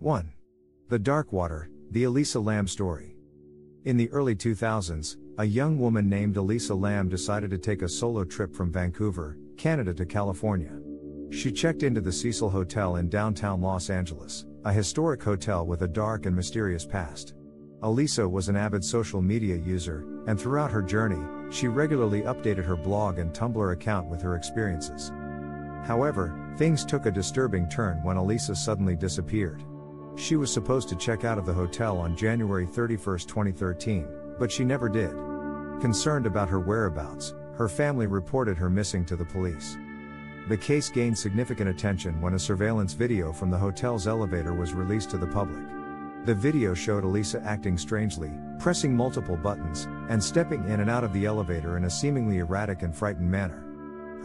1. The Dark Water, the Elisa Lam story. In the early 2000s, a young woman named Elisa Lam decided to take a solo trip from Vancouver, Canada to California. She checked into the Cecil Hotel in downtown Los Angeles, a historic hotel with a dark and mysterious past. Elisa was an avid social media user, and throughout her journey, she regularly updated her blog and Tumblr account with her experiences. However, things took a disturbing turn when Elisa suddenly disappeared. She was supposed to check out of the hotel on January 31, 2013, but she never did. Concerned about her whereabouts, her family reported her missing to the police. The case gained significant attention when a surveillance video from the hotel's elevator was released to the public. The video showed Elisa acting strangely, pressing multiple buttons, and stepping in and out of the elevator in a seemingly erratic and frightened manner.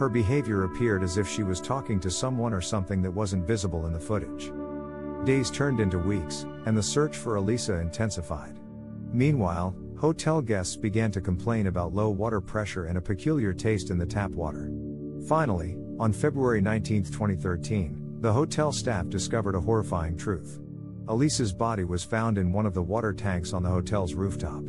Her behavior appeared as if she was talking to someone or something that wasn't visible in the footage. Days turned into weeks, and the search for Elisa intensified. Meanwhile, hotel guests began to complain about low water pressure and a peculiar taste in the tap water. Finally, on February 19, 2013, the hotel staff discovered a horrifying truth. Elisa's body was found in one of the water tanks on the hotel's rooftop.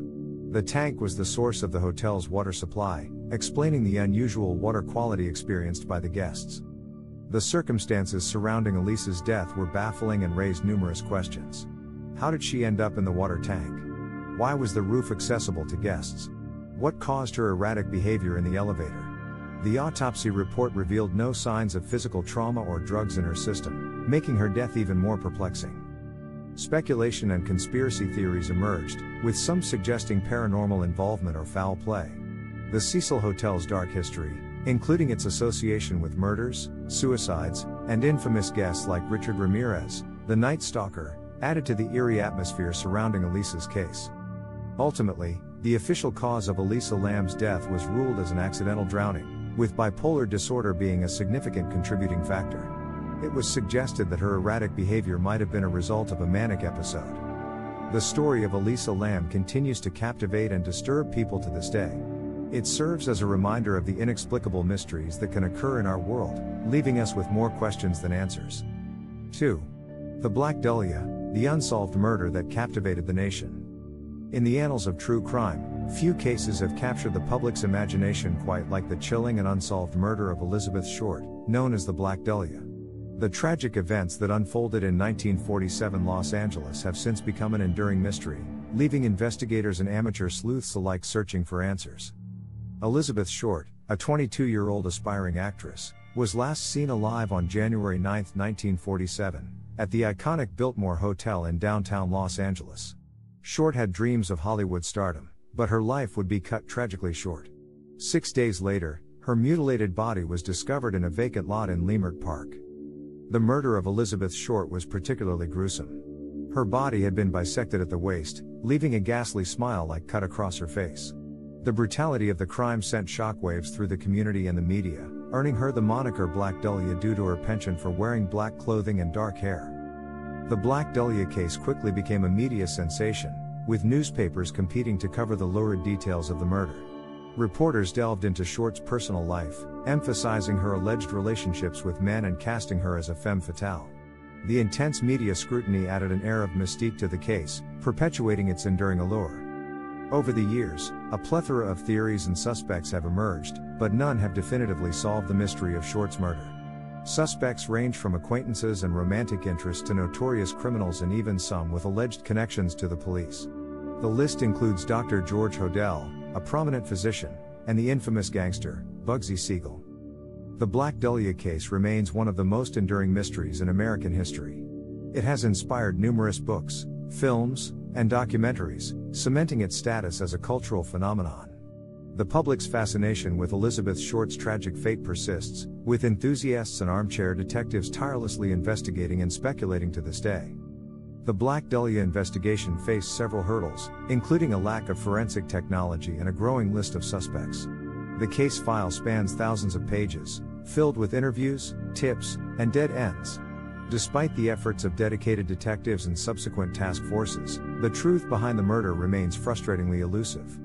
The tank was the source of the hotel's water supply, explaining the unusual water quality experienced by the guests. The circumstances surrounding Elisa's death were baffling and raised numerous questions. How did she end up in the water tank? Why was the roof accessible to guests? What caused her erratic behavior in the elevator? The autopsy report revealed no signs of physical trauma or drugs in her system, making her death even more perplexing. Speculation and conspiracy theories emerged, with some suggesting paranormal involvement or foul play. The Cecil Hotel's dark history, including its association with murders, suicides, and infamous guests like Richard Ramirez, the Night Stalker, added to the eerie atmosphere surrounding Elisa's case. Ultimately, the official cause of Elisa Lam's death was ruled as an accidental drowning, with bipolar disorder being a significant contributing factor. It was suggested that her erratic behavior might have been a result of a manic episode. The story of Elisa Lam continues to captivate and disturb people to this day. It serves as a reminder of the inexplicable mysteries that can occur in our world, leaving us with more questions than answers. 2. The Black Dahlia, the unsolved murder that captivated the nation. In the annals of true crime, few cases have captured the public's imagination quite like the chilling and unsolved murder of Elizabeth Short, known as the Black Dahlia. The tragic events that unfolded in 1947 Los Angeles have since become an enduring mystery, leaving investigators and amateur sleuths alike searching for answers. Elizabeth Short, a 22 year old aspiring actress, was last seen alive on January 9, 1947, at the iconic Biltmore Hotel in downtown Los Angeles. Short had dreams of Hollywood stardom, but her life would be cut tragically short. Six days later, her mutilated body was discovered in a vacant lot in Leimert Park. The murder of Elizabeth Short was particularly gruesome. Her body had been bisected at the waist, leaving a ghastly smile like cut across her face. The brutality of the crime sent shockwaves through the community and the media, earning her the moniker Black Dahlia due to her penchant for wearing black clothing and dark hair. The Black Dahlia case quickly became a media sensation, with newspapers competing to cover the lurid details of the murder. Reporters delved into Short's personal life, emphasizing her alleged relationships with men and casting her as a femme fatale. The intense media scrutiny added an air of mystique to the case, perpetuating its enduring allure. Over the years, a plethora of theories and suspects have emerged, but none have definitively solved the mystery of Short's murder. Suspects range from acquaintances and romantic interests to notorious criminals and even some with alleged connections to the police. The list includes Dr. George Hodel, a prominent physician, and the infamous gangster, Bugsy Siegel. The Black Dahlia case remains one of the most enduring mysteries in American history. It has inspired numerous books, films, and documentaries, cementing its status as a cultural phenomenon. The public's fascination with Elizabeth Short's tragic fate persists, with enthusiasts and armchair detectives tirelessly investigating and speculating to this day. The Black Dahlia investigation faced several hurdles, including a lack of forensic technology and a growing list of suspects. The case file spans thousands of pages, filled with interviews, tips, and dead ends. Despite the efforts of dedicated detectives and subsequent task forces, the truth behind the murder remains frustratingly elusive.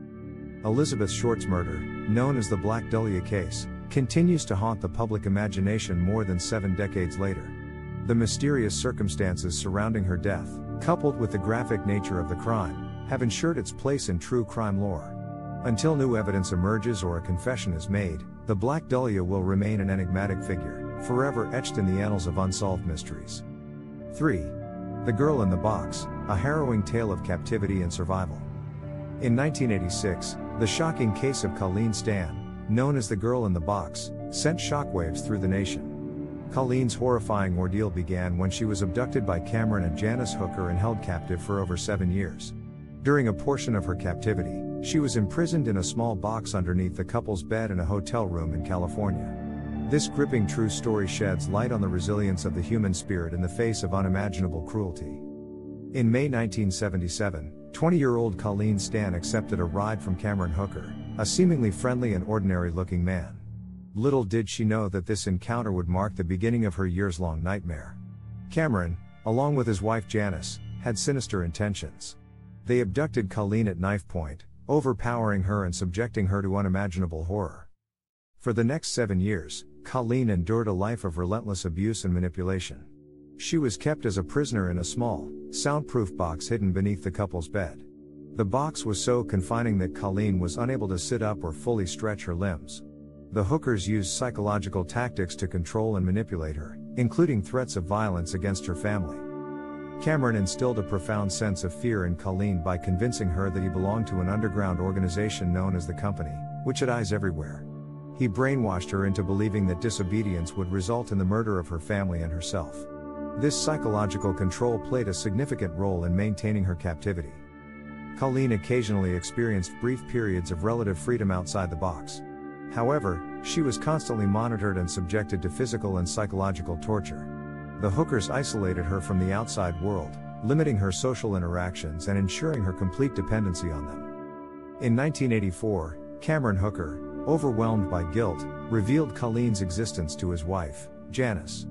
Elizabeth Short's murder, known as the Black Dahlia case, continues to haunt the public imagination more than seven decades later. The mysterious circumstances surrounding her death, coupled with the graphic nature of the crime, have ensured its place in true crime lore. Until new evidence emerges or a confession is made, the Black Dahlia will remain an enigmatic figure, forever etched in the annals of unsolved mysteries. 3. The Girl in the Box, a harrowing tale of captivity and survival. In 1986, the shocking case of Colleen Stan, known as the Girl in the Box, sent shockwaves through the nation. Colleen's horrifying ordeal began when she was abducted by Cameron and Janice Hooker and held captive for over seven years. During a portion of her captivity, she was imprisoned in a small box underneath the couple's bed in a hotel room in California. This gripping true story sheds light on the resilience of the human spirit in the face of unimaginable cruelty. In May 1977, 20 year old Colleen Stan accepted a ride from Cameron Hooker, a seemingly friendly and ordinary looking man. Little did she know that this encounter would mark the beginning of her years long nightmare. Cameron, along with his wife Janice, had sinister intentions. They abducted Colleen at knife point, overpowering her and subjecting her to unimaginable horror. For the next seven years, Colleen endured a life of relentless abuse and manipulation. She was kept as a prisoner in a small, soundproof box hidden beneath the couple's bed. The box was so confining that Colleen was unable to sit up or fully stretch her limbs. The Hookers used psychological tactics to control and manipulate her, including threats of violence against her family. Cameron instilled a profound sense of fear in Colleen by convincing her that he belonged to an underground organization known as the Company, which had eyes everywhere. He brainwashed her into believing that disobedience would result in the murder of her family and herself. This psychological control played a significant role in maintaining her captivity. Colleen occasionally experienced brief periods of relative freedom outside the box. However, she was constantly monitored and subjected to physical and psychological torture. The Hookers isolated her from the outside world, limiting her social interactions and ensuring her complete dependency on them. In 1984, Cameron Hooker, overwhelmed by guilt, revealed Colleen's existence to his wife, Janice.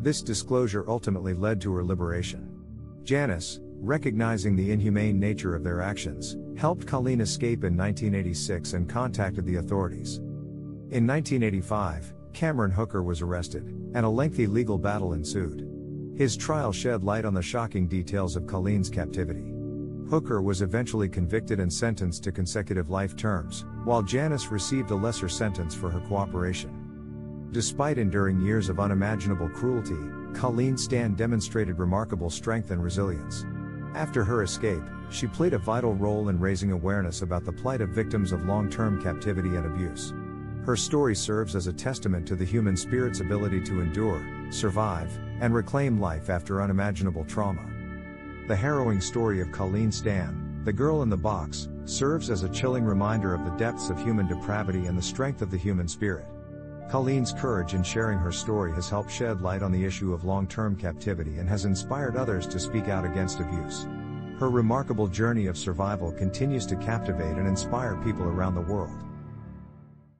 This disclosure ultimately led to her liberation. Janice, recognizing the inhumane nature of their actions, helped Colleen escape in 1986 and contacted the authorities. In 1985, Cameron Hooker was arrested, and a lengthy legal battle ensued. His trial shed light on the shocking details of Colleen's captivity. Hooker was eventually convicted and sentenced to consecutive life terms, while Janice received a lesser sentence for her cooperation. Despite enduring years of unimaginable cruelty, Colleen Stan demonstrated remarkable strength and resilience. After her escape, she played a vital role in raising awareness about the plight of victims of long term captivity and abuse. Her story serves as a testament to the human spirit's ability to endure, survive, and reclaim life after unimaginable trauma. The harrowing story of Colleen Stan, the girl in the box, serves as a chilling reminder of the depths of human depravity and the strength of the human spirit. Colleen's courage in sharing her story has helped shed light on the issue of long term captivity and has inspired others to speak out against abuse. Her remarkable journey of survival continues to captivate and inspire people around the world.